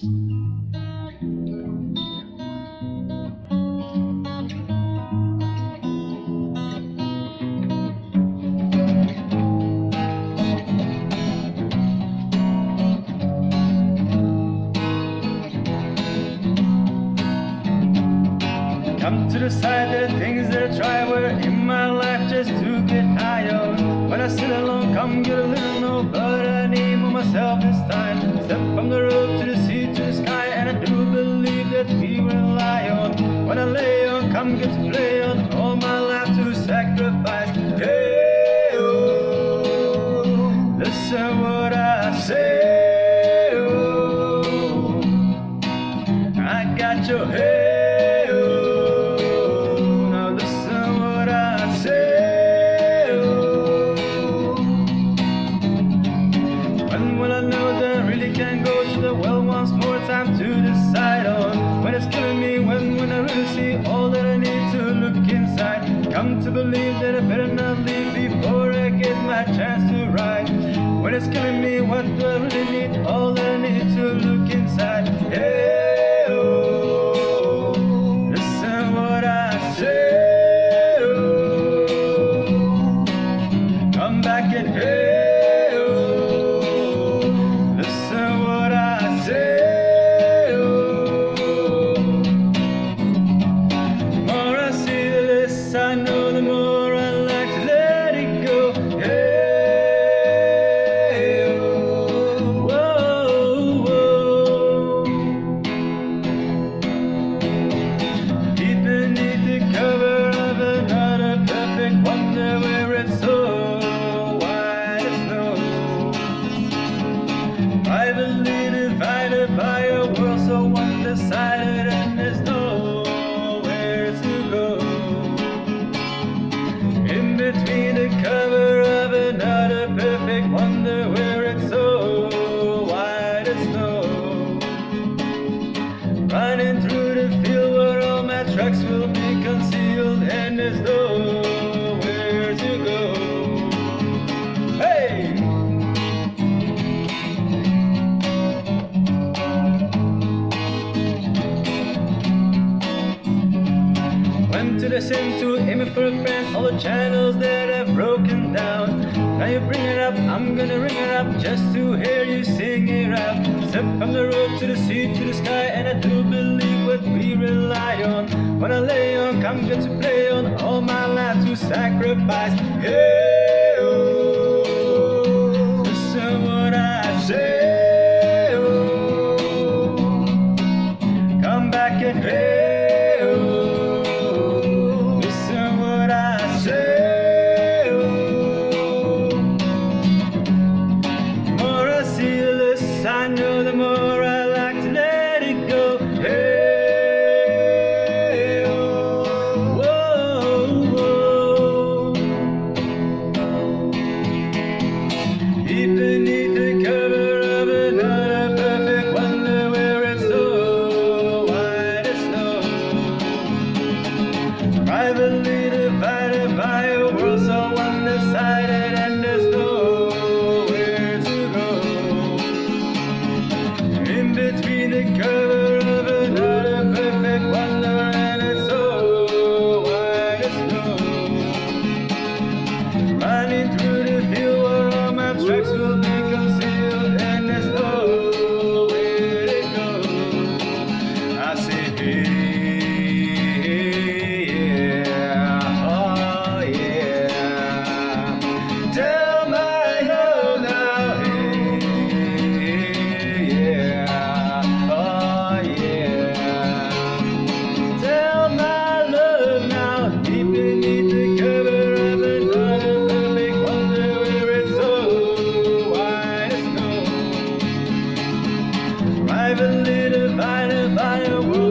Come to the side the things that I try were in my life just to get high on. When I sit alone, come get a little no, but I need more myself this time. Step from the road to the sea believe that we rely on. When I lay on, come get to play on all my life to sacrifice. Hey, oh, listen what I say. Oh, I got your hey, see all that I need to look inside. Come to believe that I better not leave before I get my chance to ride. When it's killing me, what do I really need? All that I need to look inside. Hey, oh, listen what I say. Oh. Come back and hey, one-decided and there's nowhere to go. In between the cover of another perfect wonder where it's so as snow. Running through the field where all my trucks will be concealed and there's nowhere Went to the sim for a friend, all the channels that have broken down. Now you bring it up, I'm gonna ring it up just to hear you sing it out. Step from the road to the sea to the sky, and I do believe what we rely on. When I lay on, come get to play on all my life to sacrifice. Yeah, Privately divided by a world so one-decided and there's nowhere to go. In between the cover of another perfect wonder and it's so white as snow. Running through the field where all my tracks snow. Privately divided by a world.